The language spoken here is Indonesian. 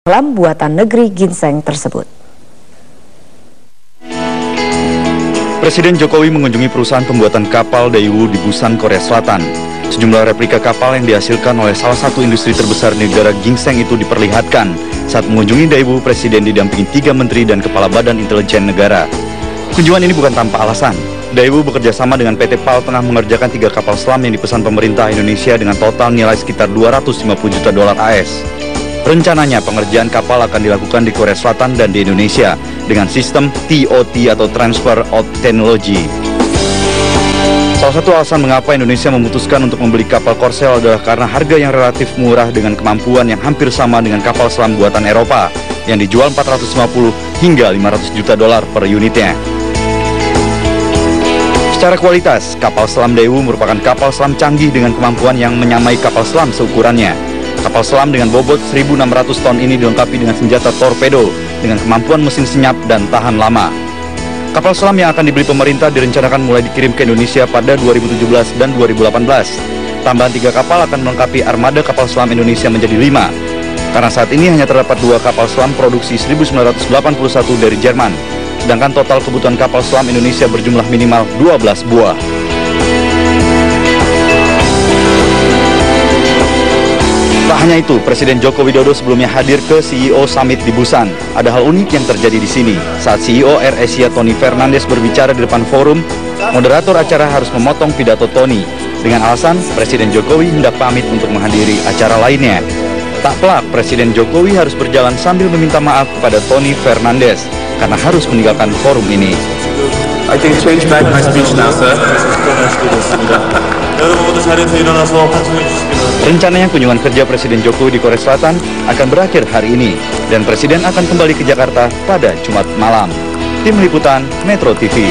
dalam buatan negeri ginseng tersebut. Presiden Jokowi mengunjungi perusahaan pembuatan kapal Daewoo di Busan, Korea Selatan. Sejumlah replika kapal yang dihasilkan oleh salah satu industri terbesar negara ginseng itu diperlihatkan. Saat mengunjungi Daewoo, Presiden didampingi tiga menteri dan kepala badan intelijen negara. Kunjungan ini bukan tanpa alasan. Daewoo bekerja sama dengan PT PAL tengah mengerjakan tiga kapal selam yang dipesan pemerintah Indonesia dengan total nilai sekitar 250 juta dolar AS. Rencananya pengerjaan kapal akan dilakukan di Korea Selatan dan di Indonesia dengan sistem TOT atau Transfer of Technology. Salah satu alasan mengapa Indonesia memutuskan untuk membeli kapal Korsel adalah karena harga yang relatif murah dengan kemampuan yang hampir sama dengan kapal selam buatan Eropa yang dijual 450 hingga 500 juta dolar per unitnya. Secara kualitas, kapal selam Daewoo merupakan kapal selam canggih dengan kemampuan yang menyamai kapal selam seukurannya. Kapal selam dengan bobot 1.600 ton ini dilengkapi dengan senjata torpedo dengan kemampuan mesin senyap dan tahan lama. Kapal selam yang akan dibeli pemerintah direncanakan mulai dikirim ke Indonesia pada 2017 dan 2018. Tambahan tiga kapal akan melengkapi armada kapal selam Indonesia menjadi lima. Karena saat ini hanya terdapat dua kapal selam produksi 1981 dari Jerman, sedangkan total kebutuhan kapal selam Indonesia berjumlah minimal 12 buah. Hanya itu, Presiden Joko Widodo sebelumnya hadir ke CEO Summit di Busan. Ada hal unik yang terjadi di sini. Saat CEO Air Asia Tony Fernandes berbicara di depan forum, moderator acara harus memotong pidato Tony dengan alasan Presiden Jokowi hendak pamit untuk menghadiri acara lainnya. Tak pelak, Presiden Jokowi harus berjalan sambil meminta maaf kepada Tony Fernandes karena harus meninggalkan forum ini. I can change back my speech now, sir. Rencananya kunjungan kerja Presiden Jokowi di Korea Selatan akan berakhir hari ini dan Presiden akan kembali ke Jakarta pada Jumat malam. Tim Liputan Metro TV.